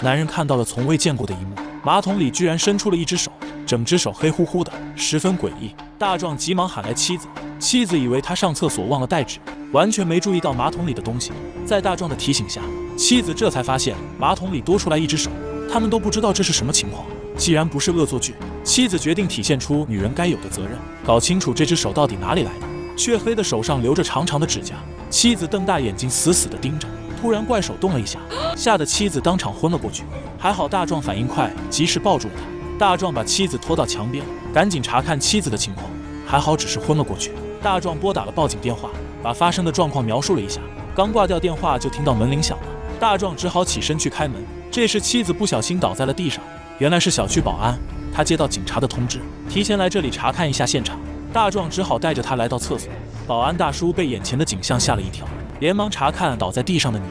男人看到了从未见过的一幕，马桶里居然伸出了一只手，整只手黑乎乎的，十分诡异。大壮急忙喊来妻子，妻子以为他上厕所忘了带纸，完全没注意到马桶里的东西。在大壮的提醒下，妻子这才发现马桶里多出来一只手。他们都不知道这是什么情况。既然不是恶作剧，妻子决定体现出女人该有的责任，搞清楚这只手到底哪里来的。却黑的手上留着长长的指甲，妻子瞪大眼睛，死死地盯着。突然，怪手动了一下，吓得妻子当场昏了过去。还好大壮反应快，及时抱住了他。大壮把妻子拖到墙边，赶紧查看妻子的情况。还好只是昏了过去。大壮拨打了报警电话，把发生的状况描述了一下。刚挂掉电话，就听到门铃响了。大壮只好起身去开门。这时妻子不小心倒在了地上，原来是小区保安。他接到警察的通知，提前来这里查看一下现场。大壮只好带着他来到厕所。保安大叔被眼前的景象吓了一跳。连忙查看倒在地上的女，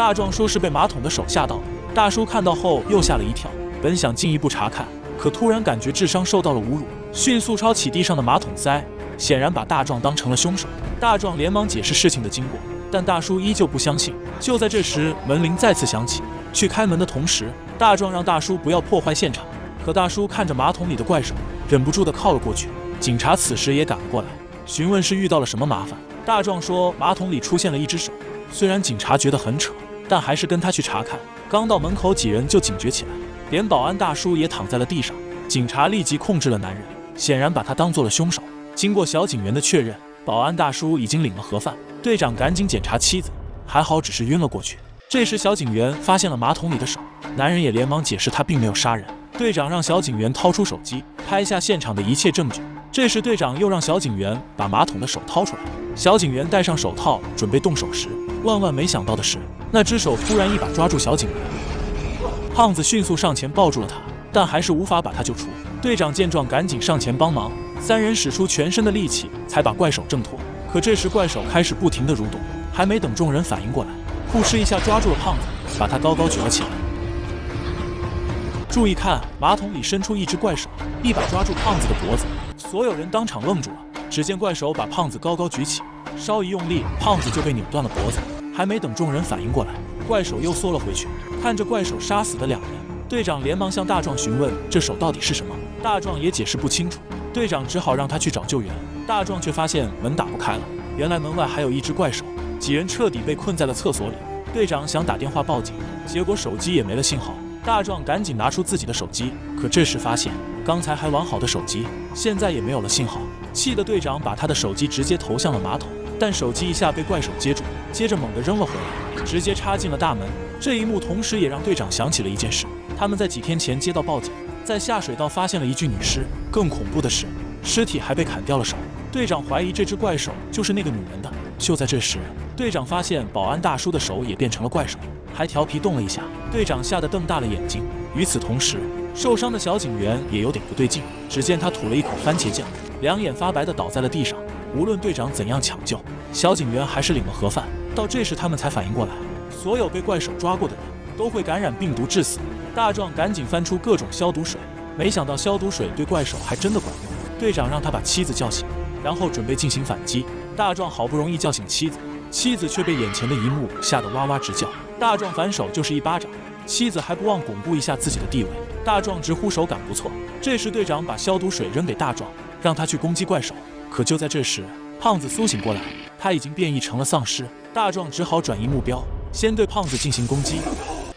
大壮说是被马桶的手吓到了。大叔看到后又吓了一跳，本想进一步查看，可突然感觉智商受到了侮辱，迅速抄起地上的马桶塞，显然把大壮当成了凶手。大壮连忙解释事情的经过，但大叔依旧不相信。就在这时，门铃再次响起，去开门的同时，大壮让大叔不要破坏现场。可大叔看着马桶里的怪手，忍不住的靠了过去。警察此时也赶了过来，询问是遇到了什么麻烦。大壮说：“马桶里出现了一只手。”虽然警察觉得很扯，但还是跟他去查看。刚到门口，几人就警觉起来，连保安大叔也躺在了地上。警察立即控制了男人，显然把他当做了凶手。经过小警员的确认，保安大叔已经领了盒饭。队长赶紧检查妻子，还好只是晕了过去。这时小警员发现了马桶里的手，男人也连忙解释他并没有杀人。队长让小警员掏出手机，拍下现场的一切证据。这时队长又让小警员把马桶的手掏出来。小警员戴上手套准备动手时，万万没想到的是，那只手突然一把抓住小警员。胖子迅速上前抱住了他，但还是无法把他救出。队长见状，赶紧上前帮忙，三人使出全身的力气才把怪手挣脱。可这时怪手开始不停地蠕动，还没等众人反应过来，扑哧一下抓住了胖子，把他高高举了起来。注意看，马桶里伸出一只怪手，一把抓住胖子的脖子，所有人当场愣住了。只见怪手把胖子高高举起，稍一用力，胖子就被扭断了脖子。还没等众人反应过来，怪手又缩了回去。看着怪手杀死的两人，队长连忙向大壮询问这手到底是什么。大壮也解释不清楚，队长只好让他去找救援。大壮却发现门打不开了，原来门外还有一只怪手。几人彻底被困在了厕所里。队长想打电话报警，结果手机也没了信号。大壮赶紧拿出自己的手机，可这时发现刚才还完好的手机，现在也没有了信号。气得队长把他的手机直接投向了马桶，但手机一下被怪手接住，接着猛地扔了回来，直接插进了大门。这一幕同时也让队长想起了一件事：他们在几天前接到报警，在下水道发现了一具女尸，更恐怖的是，尸体还被砍掉了手。队长怀疑这只怪手就是那个女人的。就在这时，队长发现保安大叔的手也变成了怪手，还调皮动了一下。队长吓得瞪大了眼睛。与此同时，受伤的小警员也有点不对劲，只见他吐了一口番茄酱。两眼发白的倒在了地上，无论队长怎样抢救，小警员还是领了盒饭。到这时，他们才反应过来，所有被怪手抓过的人都会感染病毒致死。大壮赶紧翻出各种消毒水，没想到消毒水对怪手还真的管用。队长让他把妻子叫醒，然后准备进行反击。大壮好不容易叫醒妻子，妻子却被眼前的一幕吓得哇哇直叫。大壮反手就是一巴掌，妻子还不忘巩固一下自己的地位。大壮直呼手感不错。这时，队长把消毒水扔给大壮。让他去攻击怪兽，可就在这时，胖子苏醒过来，他已经变异成了丧尸。大壮只好转移目标，先对胖子进行攻击。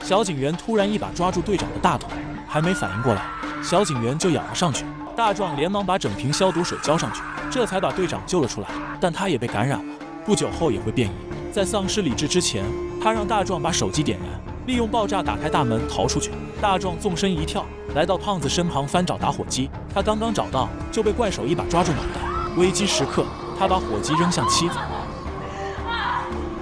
小警员突然一把抓住队长的大腿，还没反应过来，小警员就咬了上去。大壮连忙把整瓶消毒水浇上去，这才把队长救了出来。但他也被感染了，不久后也会变异。在丧尸理智之前，他让大壮把手机点燃，利用爆炸打开大门逃出去。大壮纵身一跳。来到胖子身旁翻找打火机，他刚刚找到就被怪手一把抓住脑袋。危机时刻，他把火机扔向妻子。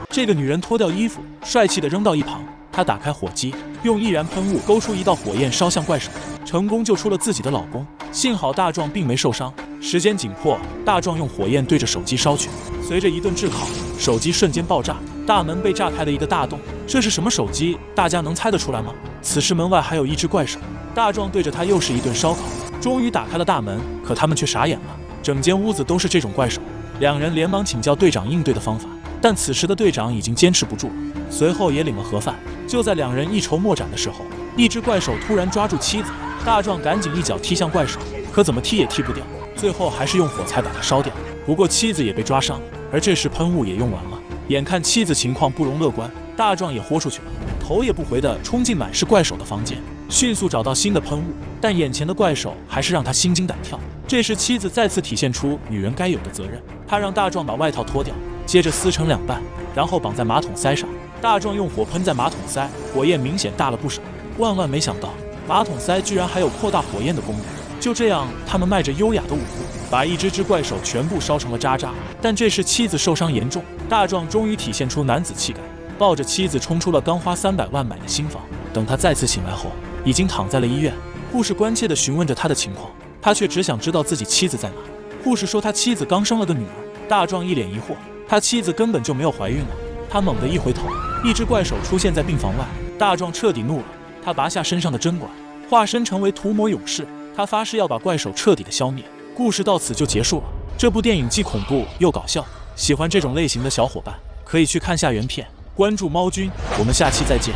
这个女人脱掉衣服，帅气的扔到一旁。她打开火机，用易燃喷雾勾出一道火焰，烧向怪手，成功救出了自己的老公。幸好大壮并没受伤。时间紧迫，大壮用火焰对着手机烧去，随着一顿炙烤，手机瞬间爆炸，大门被炸开了一个大洞。这是什么手机？大家能猜得出来吗？此时门外还有一只怪手。大壮对着他又是一顿烧烤，终于打开了大门，可他们却傻眼了，整间屋子都是这种怪手。两人连忙请教队长应对的方法，但此时的队长已经坚持不住了，随后也领了盒饭。就在两人一筹莫展的时候，一只怪手突然抓住妻子，大壮赶紧一脚踢向怪手，可怎么踢也踢不掉，最后还是用火柴把它烧掉。不过妻子也被抓伤，而这时喷雾也用完了，眼看妻子情况不容乐观，大壮也豁出去了，头也不回地冲进满是怪手的房间，迅速找到新的喷雾，但眼前的怪手还是让他心惊胆跳。这时妻子再次体现出女人该有的责任，她让大壮把外套脱掉，接着撕成两半，然后绑在马桶塞上。大壮用火喷在马桶塞，火焰明显大了不少。万万没想到，马桶塞居然还有扩大火焰的功能。就这样，他们迈着优雅的舞步，把一只只怪手全部烧成了渣渣。但这时妻子受伤严重，大壮终于体现出男子气概，抱着妻子冲出了刚花三百万买的新房。等他再次醒来后，已经躺在了医院。护士关切地询问着他的情况，他却只想知道自己妻子在哪。护士说他妻子刚生了个女儿。大壮一脸疑惑，他妻子根本就没有怀孕啊！他猛地一回头，一只怪手出现在病房外。大壮彻底怒了，他拔下身上的针管，化身成为屠魔勇士。他发誓要把怪手彻底的消灭。故事到此就结束了。这部电影既恐怖又搞笑，喜欢这种类型的小伙伴可以去看下原片。关注猫君，我们下期再见。